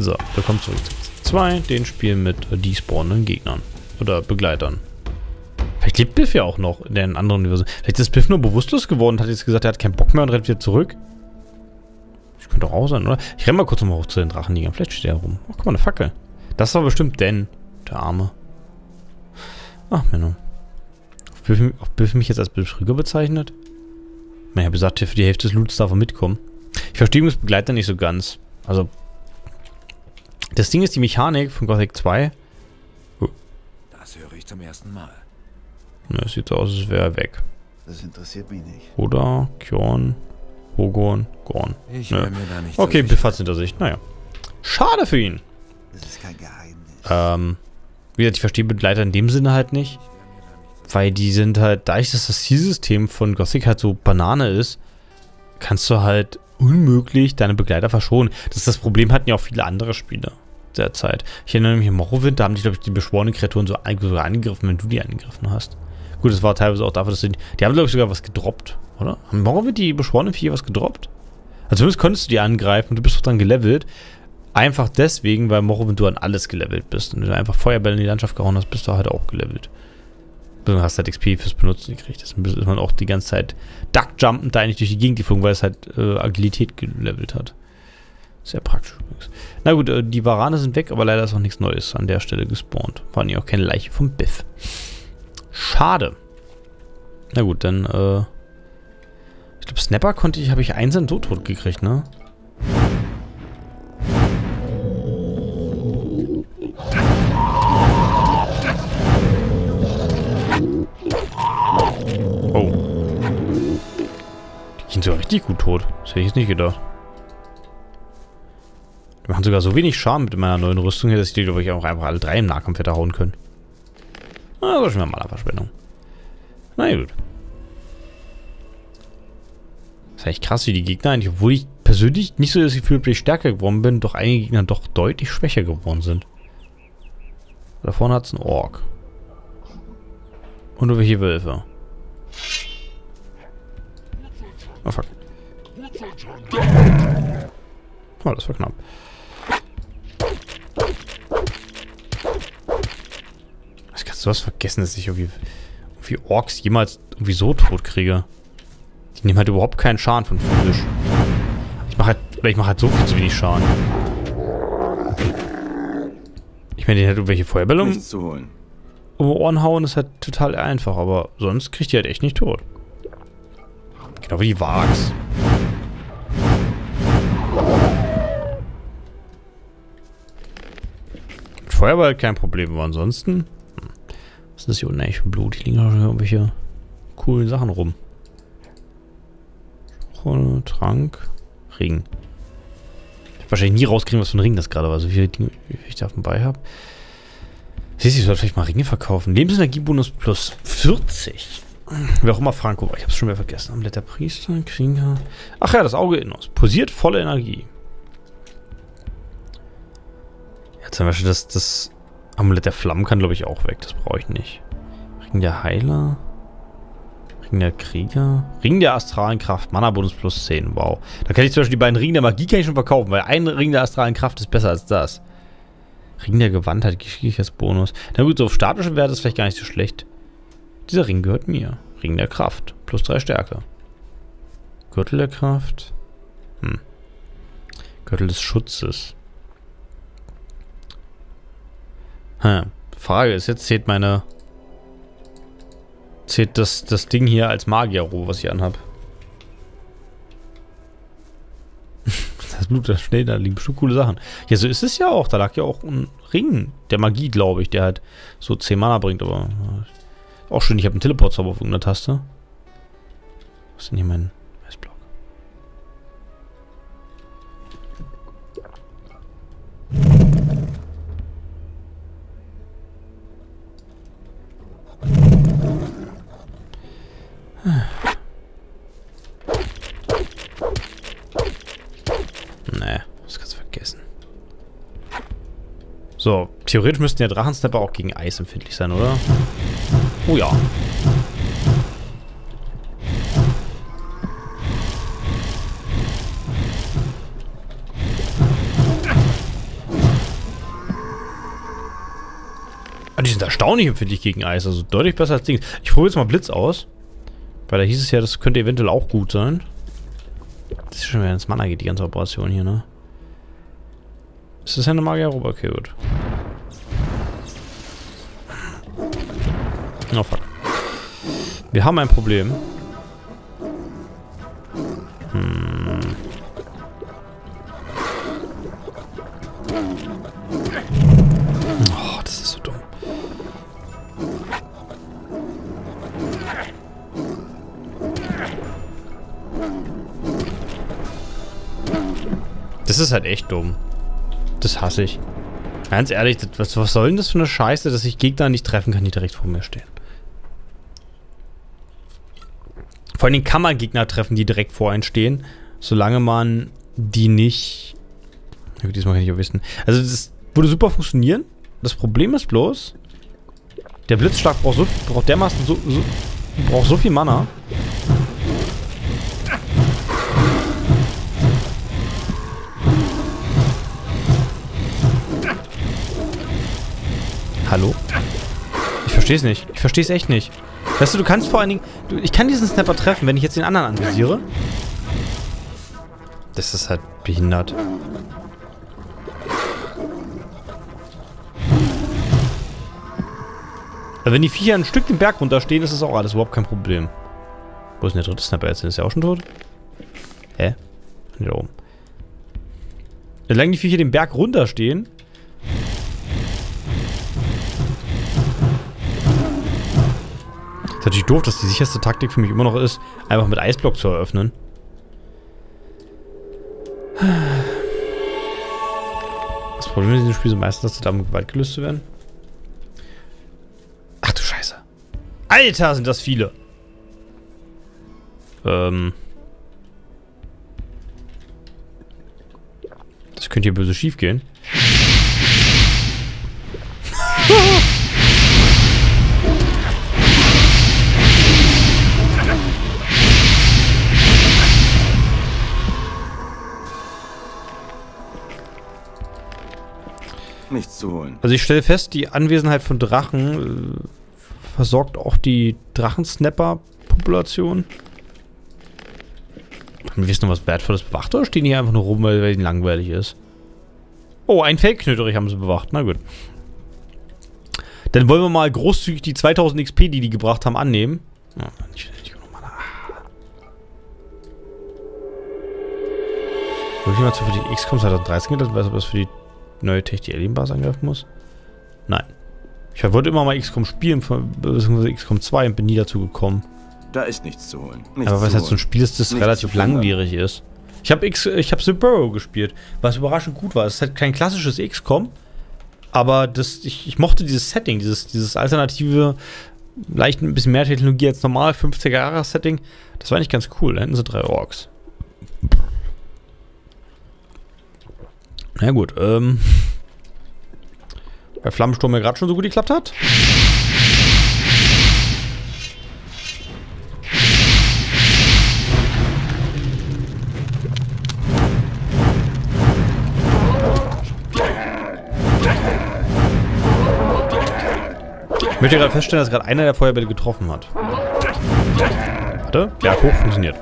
So, willkommen zurück zu 2, den Spiel mit despawnenden Gegnern. Oder Begleitern. Vielleicht lebt Biff ja auch noch in den anderen Universen. Vielleicht ist Biff nur bewusstlos geworden und hat jetzt gesagt, er hat keinen Bock mehr und rennt wieder zurück. Das könnte auch sein, oder? Ich renne mal kurz nochmal hoch zu den Drachenjägern. Vielleicht steht er rum. Oh, guck mal, eine Fackel. Das war bestimmt Dan, der Arme. Ach, Menno. Ob Biff mich jetzt als Betrüger bezeichnet? Ich habe gesagt, für die Hälfte des Loots darf er mitkommen. Ich verstehe das Begleiter nicht so ganz. Also, das Ding ist die Mechanik von Gothic 2. Oh. Das höre ich zum ersten Mal. Es sieht so aus, als wäre er weg. Das interessiert mich nicht. Oder Kjorn, Hogon, Gorn. Ich ne. mir da nicht Okay, Biff hat's hinter sich. Naja. Schade für ihn. Das ist kein Geheimnis. Ähm, wie gesagt, ich verstehe Begleiter in dem Sinne halt nicht. Weil die sind halt, da ich das Zielsystem von Gothic halt so Banane ist, kannst du halt unmöglich deine Begleiter verschonen. Das ist das Problem, hatten ja auch viele andere Spiele der Zeit. Ich erinnere mich an Morrowind, da haben die, glaube ich, die beschworenen Kreaturen so sogar angegriffen, wenn du die angegriffen hast. Gut, das war teilweise auch dafür, dass sie, die haben, glaube ich, sogar was gedroppt, oder? Haben Morrowind die beschworenen Viecher was gedroppt? Also zumindest konntest du die angreifen und du bist doch dann gelevelt. Einfach deswegen, weil Morrowind du an alles gelevelt bist. Und wenn du einfach Feuerbälle in die Landschaft gehauen hast, bist du halt auch gelevelt. Du hast halt XP fürs Benutzen gekriegt. Das ist man auch die ganze Zeit duckjumpend da eigentlich durch die Gegend geflogen, weil es halt äh, Agilität gelevelt hat. Sehr praktisch übrigens. Na gut, äh, die Varane sind weg, aber leider ist auch nichts Neues an der Stelle gespawnt. War ja auch keine Leiche vom Biff. Schade. Na gut, dann, äh... Ich glaube, Snapper konnte ich, habe ich einzeln so tot gekriegt, ne? Sind sogar richtig gut tot. Das hätte ich jetzt nicht gedacht. Die machen sogar so wenig Schaden mit meiner neuen Rüstung hier, dass ich die, glaube ich, auch einfach alle drei im Nahkampf hätte hauen können. Na, das ist schon mal eine Verschwendung. Na gut. Das ist eigentlich krass, wie die Gegner eigentlich, obwohl ich persönlich nicht so das Gefühl habe, dass ich stärker geworden bin, doch einige Gegner doch deutlich schwächer geworden sind. Da vorne hat es einen Ork. Und nur welche Wölfe. Oh fuck. Oh, das war knapp. Was kannst du was vergessen, dass ich irgendwie, irgendwie Orks jemals irgendwie so tot kriege? Die nehmen halt überhaupt keinen Schaden von physisch. Ich mache halt, oder ich mache halt so viel zu wenig Schaden. Ich meine, die hat irgendwelche Feuerbälle um, um Ohren hauen, ist halt total einfach, aber sonst kriegt die halt echt nicht tot. Wie die Wags. Mit Feuerball kein Problem, aber ansonsten... Hm. Was ist das hier unten eigentlich für Blut? Hier liegen doch schon irgendwelche coolen Sachen rum. Rolle, Trank, Ring. Ich werde wahrscheinlich nie rauskriegen, was für ein Ring das gerade war. So viele Dinge, wie ich da dabei habe. Siehst du, ich sollte vielleicht mal Ringe verkaufen. Lebensenergiebonus plus 40. Wer auch immer Franco war, ich hab's schon wieder vergessen. Amulett der Priester, Krieger. Ach ja, das Auge Innos. Posiert volle Energie. Ja, zum Beispiel das, das Amulett der Flammen kann, glaube ich, auch weg. Das brauche ich nicht. Ring der Heiler. Ring der Krieger. Ring der astralen Kraft. Mana-Bonus plus 10. Wow. Da kann ich zum Beispiel die beiden Ringe der Magie kann ich schon verkaufen, weil ein Ring der astralen Kraft ist besser als das. Ring der Gewandtheit, Geschicklichkeitsbonus. Na gut, so auf statische Werte ist vielleicht gar nicht so schlecht. Dieser Ring gehört mir. Ring der Kraft. Plus drei Stärke. Gürtel der Kraft. Hm. Gürtel des Schutzes. Hm. Frage ist jetzt, zählt meine... Zählt das, das Ding hier als Magierroh, was ich anhab? das Blut, das schnell, da liegen bestimmt coole Sachen. Ja, so ist es ja auch. Da lag ja auch ein Ring der Magie, glaube ich, der halt so 10 Mana bringt, aber auch schön, ich habe einen Teleport-Zauber auf irgendeiner Taste. Was ist denn hier mein Weißblock? Nee, das kannst du vergessen. So, theoretisch müssten ja Drachensnapper auch gegen Eis empfindlich sein, oder? Oh ja. Ah, die sind erstaunlich empfindlich gegen Eis, also deutlich besser als Dings. Ich probiere jetzt mal Blitz aus. Weil da hieß es ja, das könnte eventuell auch gut sein. Das ist schon wieder ins Mana geht, die ganze Operation hier, ne? Ist das eine Magier-Roboter? Okay, gut. Oh fuck. Wir haben ein Problem. Hm. Oh, das ist so dumm. Das ist halt echt dumm. Das hasse ich. Ganz ehrlich, was, was soll denn das für eine Scheiße, dass ich Gegner nicht treffen kann, die direkt vor mir stehen? Vor allem kann man Gegner treffen, die direkt vor einen stehen, solange man die nicht... Diesmal kann ich auch wissen. Also das würde super funktionieren. Das Problem ist bloß, der Blitzschlag braucht so braucht dermaßen so, so braucht so viel Mana. Hallo? Ich verstehe es nicht. Ich verstehe es echt nicht. Weißt du, du kannst vor allen Dingen... Du, ich kann diesen Snapper treffen, wenn ich jetzt den anderen anvisiere. Das ist halt behindert. Also wenn die Viecher ein Stück den Berg runterstehen, ist das auch alles überhaupt kein Problem. Wo ist denn der dritte Snapper jetzt? Ist der auch schon tot? Hä? Hier oben. Solange die Viecher den Berg runterstehen, natürlich doof, dass die sicherste Taktik für mich immer noch ist, einfach mit Eisblock zu eröffnen. Das Problem in diesem Spiel ist meistens, dass sie damit Gewalt gelöst werden. Ach du Scheiße. Alter, sind das viele. Ähm. Das könnte hier böse schief gehen. Nichts zu holen. Also ich stelle fest, die Anwesenheit von Drachen äh, versorgt auch die Drachensnapper-Population. Haben wir jetzt noch was Wertvolles bewacht oder stehen die hier einfach nur rum, weil es langweilig ist? Oh, ein Fake-Knöterich haben sie bewacht. Na gut. Dann wollen wir mal großzügig die 2000 XP, die die gebracht haben, annehmen. Oh, nicht, nicht genug Mana. Habe ich mal für die XCOM 2013 gedacht, weiß ob das für die neue Tech die Alien Bars angreifen muss? Nein. Ich wollte immer mal XCOM spielen, beziehungsweise XCOM 2 und bin nie dazu gekommen. Da ist nichts zu holen. Nichts Aber es halt so ein Spiel ist, das Nichts relativ langwierig ist. Ich habe X, ich habe The Burrow gespielt, was überraschend gut war. Es ist halt kein klassisches XCOM, aber das, ich, ich mochte dieses Setting, dieses, dieses alternative, leicht ein bisschen mehr Technologie als normal, 50er Jahre Setting. Das war eigentlich ganz cool. Da hinten sind drei Orks. Na gut, ähm. Bei Flammensturm ja gerade schon so gut geklappt hat. Ich möchte gerade feststellen, dass gerade einer der Feuerbälle getroffen hat. Warte, ja, hoch funktioniert.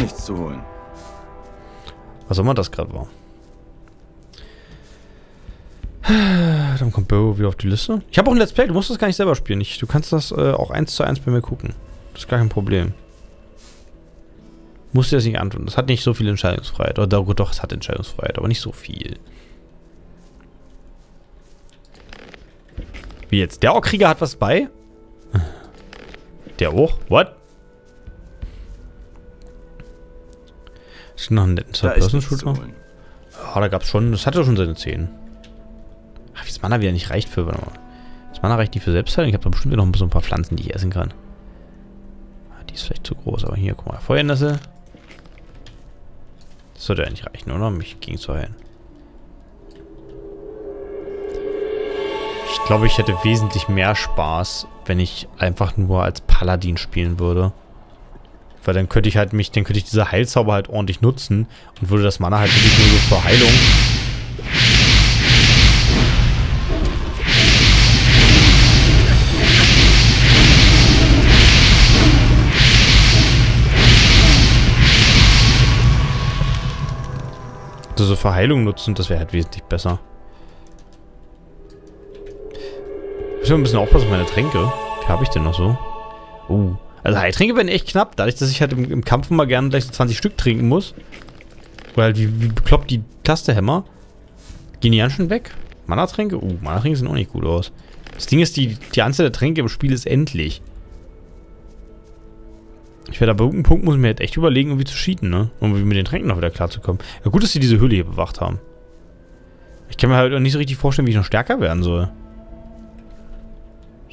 Nichts zu holen. Was auch immer das gerade war. Dann kommt Bo wieder auf die Liste. Ich habe auch ein Let's Play, du musst das gar nicht selber spielen. Ich, du kannst das äh, auch eins zu eins bei mir gucken. Das ist gar kein Problem. Musst dir das nicht antun. Das hat nicht so viel Entscheidungsfreiheit. Oder doch, doch, es hat Entscheidungsfreiheit, aber nicht so viel. Wie jetzt? Der Orkrieger hat was bei? Der auch? What? Ist noch ein netten Third-Person-Shooter? Ja, da gab's schon, das hatte schon seine 10. Ach, wie das Mana wieder nicht reicht für, warte mal. Das Mana reicht nicht für Selbstheilung. Ich habe da bestimmt noch so ein paar Pflanzen, die ich essen kann. Ah, Die ist vielleicht zu groß, aber hier, guck mal, Feuernässe. Das sollte eigentlich reichen, oder? Um Mich gegen zu heilen. Ich glaube, ich hätte wesentlich mehr Spaß, wenn ich einfach nur als Paladin spielen würde. Weil dann könnte ich halt mich, dann könnte ich diese Heilzauber halt ordentlich nutzen und würde das Mana halt wirklich nur so zur Heilung so also Verheilung nutzen, das wäre halt wesentlich besser. Ich muss ein bisschen aufpassen auf meine Tränke. Wie habe ich denn noch so? Uh. Also Heiltränke werden echt knapp, dadurch, dass ich halt im, im Kampf immer gerne gleich so 20 Stück trinken muss. Weil halt wie, wie bekloppt die Taste-Hämmer. Gehen die ganz schön weg? Mana-Tränke? Uh, Mana-Tränke sehen auch nicht gut aus. Das Ding ist, die, die Anzahl der Tränke im Spiel ist endlich. Ich werde aber irgendeinem Punkt muss ich mir halt echt überlegen, irgendwie zu cheaten, ne? Um mit den Tränken noch wieder klarzukommen. Ja, gut, dass sie diese Höhle hier bewacht haben. Ich kann mir halt auch nicht so richtig vorstellen, wie ich noch stärker werden soll.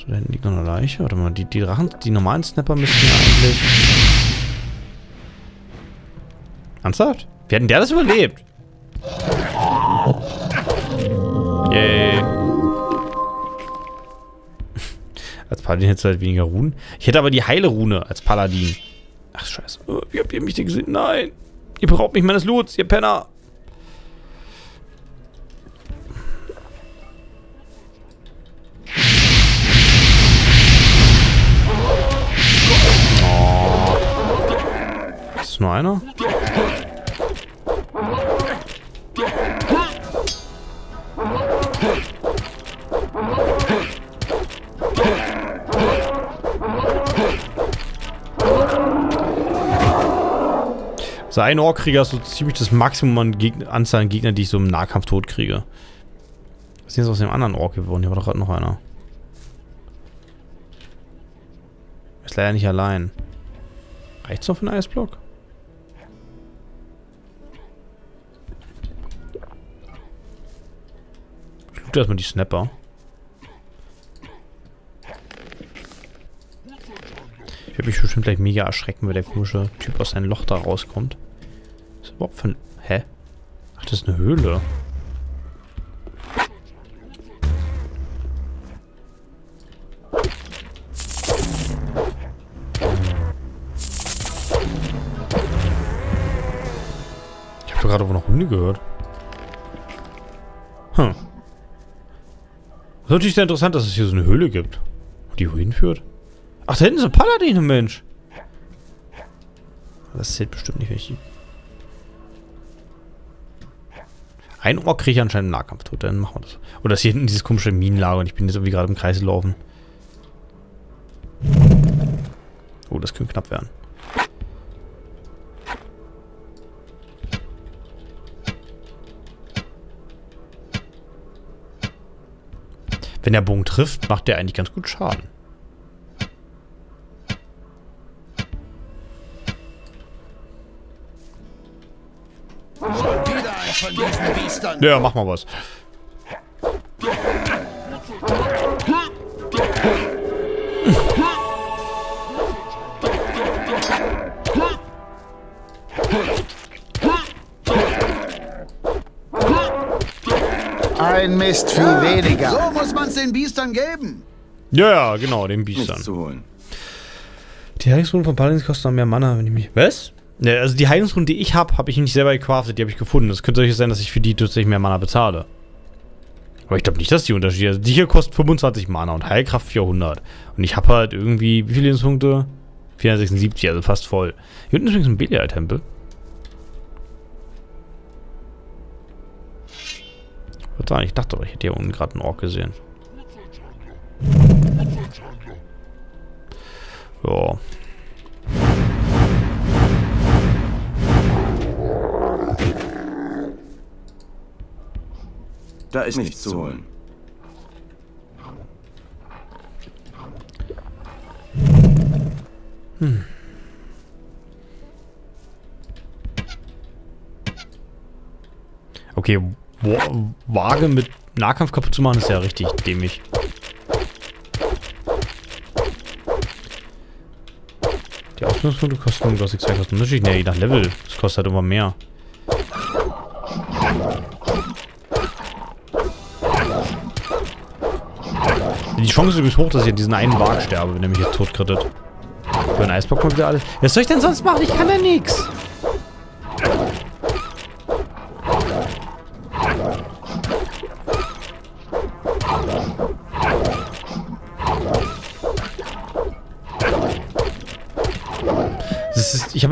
So, da hinten liegt noch eine Leiche. Warte mal, die, die Drachen, die normalen Snapper müssten ja eigentlich... Ernsthaft? Wie hat denn der das überlebt? Yay. Als Paladin hättest du halt weniger Runen. Ich hätte aber die heile Rune als Paladin. Ach, scheiße. Wie habt ihr mich denn gesehen? Nein. Ihr beraubt mich meines Loots, ihr Penner. Nur einer? So ein Orkkrieger ist so ziemlich das Maximum an Gegner, Anzahl an Gegnern, die ich so im Nahkampf tot kriege. Was ist jetzt aus dem anderen Ork geworden? Hier war doch gerade noch einer. Ist leider nicht allein. Reicht's noch für einen Eisblock? Loot erstmal die Snapper. Ich werde mich bestimmt gleich mega erschrecken, wenn der komische Typ aus seinem Loch da rauskommt. Was ist überhaupt für ein... Hä? Ach, das ist eine Höhle. Ich habe gerade wo noch Hunde gehört. Hm. Ist natürlich sehr interessant, dass es hier so eine Höhle gibt. Die wohin führt. Ach, da hinten ist ein Paladin, Mensch. Das zählt bestimmt nicht, die... Ein Ohr kriege ich anscheinend im Nahkampf tot, dann machen wir das. Oder ist hier hinten dieses komische Minenlager und ich bin jetzt irgendwie gerade im Kreis gelaufen. Oh, das könnte knapp werden. Wenn der Bogen trifft, macht der eigentlich ganz gut Schaden. Ja, mach mal was. Ein Mistvieh weniger. So muss man es den Biestern geben. Ja, ja, genau, den Biestern. Nichts zu holen. Die Heilungsrunden von Paladins kosten noch mehr Mana, wenn ich mich... Was? Ja, also die Heilungsrunden, die ich habe, habe ich nicht selber gecraftet, die habe ich gefunden. Das könnte solches sein, dass ich für die tatsächlich mehr Mana bezahle. Aber ich glaube nicht, dass die Unterschiede... Also die hier kostet 25 Mana und Heilkraft 400. Und ich habe halt irgendwie... Wie viele Lebenspunkte? 476, also fast voll. Hier unten ist übrigens ein Belial-Tempel. Ich dachte doch, ich hätte hier unten gerade einen Ork gesehen. Ja. Da ist nichts zu holen. Hm. Okay, Waage mit Nahkampf kaputt zu machen, ist ja richtig dämlich. Die Ausbildungspunkte kosten, ich gesagt habe, natürlich, ne, je nach Level. Das kostet halt immer mehr. Die Chance ist übrigens hoch, dass ich an diesen einen Wagen sterbe, wenn er mich jetzt totkrittet. Für einen Eisblock mal wieder alles. Was soll ich denn sonst machen? Ich kann ja nichts.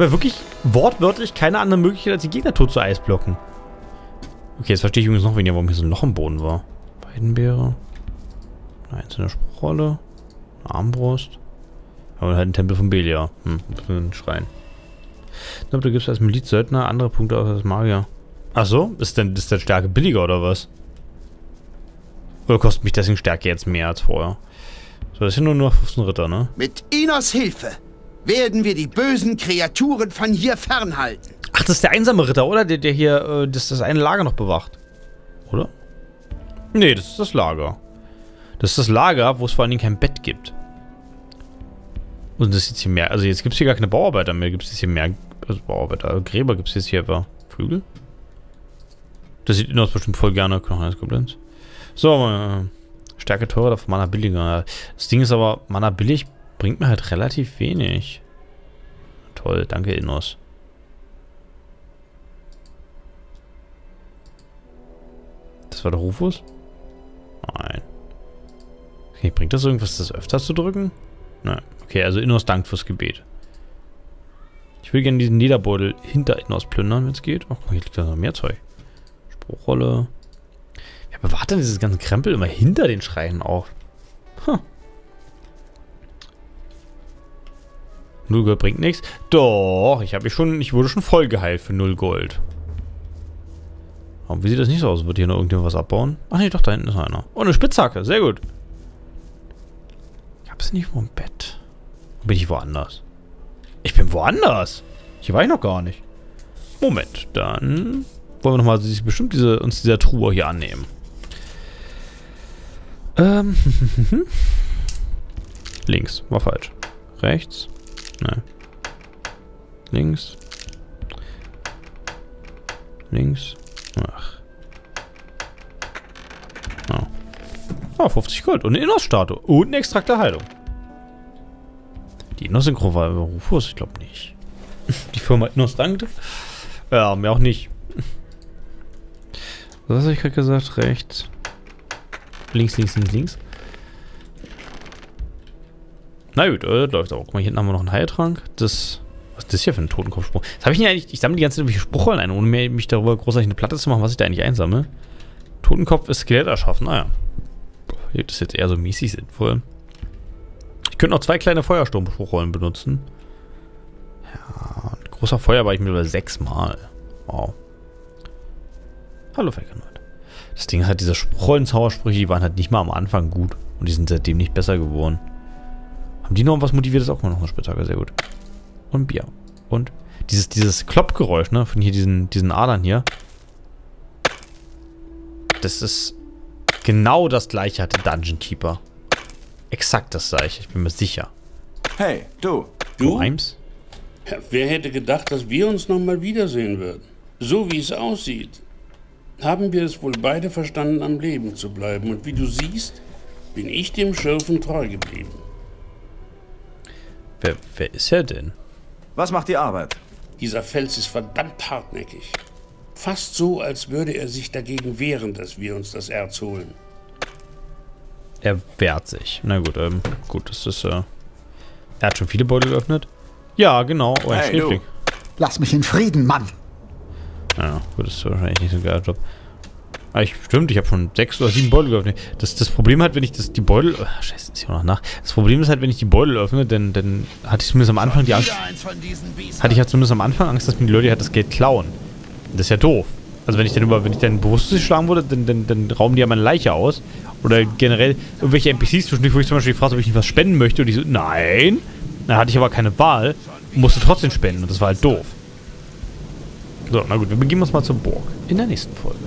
Habe ja wirklich wortwörtlich keine andere Möglichkeit, als die Gegner tot zu eisblocken. Okay, jetzt verstehe ich übrigens noch weniger, warum hier so ein Loch im Boden war. Weidenbeere. Eine einzelne Spruchrolle. Eine Armbrust. Aber halt ein Tempel von Belia. Hm, ein Schrein. Ich glaube, da gibt es als Miliz-Söldner andere Punkte als Magier. Ach so? Ist denn ist der Stärke billiger oder was? Oder kostet mich deswegen Stärke jetzt mehr als vorher? So, das sind nur noch 15 Ritter, ne? Mit Inos Hilfe werden wir die bösen Kreaturen von hier fernhalten. Ach, das ist der einsame Ritter, oder? Der, der hier äh, das, das eine Lager noch bewacht. Oder? Nee, das ist das Lager. Das ist das Lager, wo es vor allen Dingen kein Bett gibt. Und das ist jetzt hier mehr. Also jetzt gibt es hier gar keine Bauarbeiter mehr. Gibt es jetzt hier mehr. Also Bauarbeiter. Gräber gibt es jetzt hier aber. Flügel? Das sieht Innos bestimmt voll gerne. Knochen eines Goblins. So, äh, Stärke teurer, dafür Mana billiger. Das Ding ist aber, Mana billig bringt mir halt relativ wenig. Toll, danke Innos. Das war der Rufus? Nein. Okay, bringt das irgendwas, das öfter zu drücken? Nein. Okay, also Innos dankt fürs Gebet. Ich will gerne diesen Lederbeutel hinter Innos plündern, wenn es geht. Ach, hier liegt da noch mehr Zeug. Spruchrolle. Wer bewahrt denn dieses ganze Krempel immer hinter den Schreien auf? Huh. Null Gold bringt nichts. Doch, ich habe schon, ich wurde schon voll geheilt für null Gold. Aber wie sieht das nicht so aus? Wird hier noch irgendjemand was abbauen? Ach nee, doch, da hinten ist einer. Oh, eine Spitzhacke, sehr gut. Gab es nicht wo ein Bett? Bin ich woanders? Ich bin woanders. Hier war ich noch gar nicht. Moment, dann wollen wir nochmal bestimmt diese, uns dieser Truhe hier annehmen. Ähm, links, war falsch. Rechts, Nein. Links. Links. Ach. Oh. oh 50 Gold. Und eine Innos-Statue. Und ein Extrakt der Heilung. Die Innos-Synchro war über Rufus? Ich glaube nicht. Die Firma Innos dankte? Ja, mir auch nicht. Was habe ich gerade gesagt? Rechts. Links, links, links, links. Na gut, äh, läuft auch. Guck mal, hier hinten haben wir noch einen Heiltrank. Das. Was ist das hier für ein Totenkopfspruch? Das habe ich nicht eigentlich. Ich sammle die ganze Zeit Spruchrollen ein, ohne mir, mich darüber großartig eine Platte zu machen, was ich da eigentlich einsammle. Totenkopf ist Skelett erschaffen. Naja. Hier, das ist jetzt eher so mäßig sinnvoll. Ich könnte noch zwei kleine Feuersturmspruchrollen benutzen. Ja, ein großer Feuer war ich mittlerweile sechsmal. Wow. Hallo, Falkenleute. Das Ding hat diese Spruchrollen-Zaubersprüche, die waren halt nicht mal am Anfang gut. Und die sind seitdem nicht besser geworden. Haben die noch was motiviert? Das auch mal noch eine Spitzhacke. Sehr gut. Und Bier. Und dieses, dieses Kloppgeräusch, ne? Von hier diesen, diesen Adern hier. Das ist genau das gleiche hatte Dungeon Keeper. Exakt das gleiche, ich bin mir sicher. Hey, du. Du? Grimes? Ja, wer hätte gedacht, dass wir uns nochmal wiedersehen würden? So wie es aussieht, haben wir es wohl beide verstanden, am Leben zu bleiben. Und wie du siehst, bin ich dem Schürfen treu geblieben. Wer, wer ist er denn? Was macht die Arbeit? Dieser Fels ist verdammt hartnäckig. Fast so, als würde er sich dagegen wehren, dass wir uns das Erz holen. Er wehrt sich. Na gut, ähm, gut, das ist, äh... Er hat schon viele Beutel geöffnet? Ja, genau. Oh, ein Hey. Lass mich in Frieden, Mann. Ja, gut, das ist wahrscheinlich nicht so ein geiler Job. Ah, ich, stimmt, ich habe schon sechs oder sieben Beutel geöffnet. Das, das Problem hat, wenn ich das, die Beutel... Oh, scheiße, ist ja noch nach. Das Problem ist halt, wenn ich die Beutel öffne, dann, dann hatte ich zumindest am Anfang die Angst... Hatte ich halt zumindest am Anfang Angst, dass mir die Leute halt das Geld klauen. Das ist ja doof. Also wenn ich dann über, wenn ich dann bewusst geschlagen wurde, dann, dann, dann rauben die ja meine Leiche aus. Oder generell irgendwelche NPCs zwischendurch, wo ich zum Beispiel frage, ob ich nicht was spenden möchte. Und die so, nein. Dann hatte ich aber keine Wahl. Musste trotzdem spenden. Und das war halt doof. So, na gut, wir begeben uns mal zur Burg. In der nächsten Folge.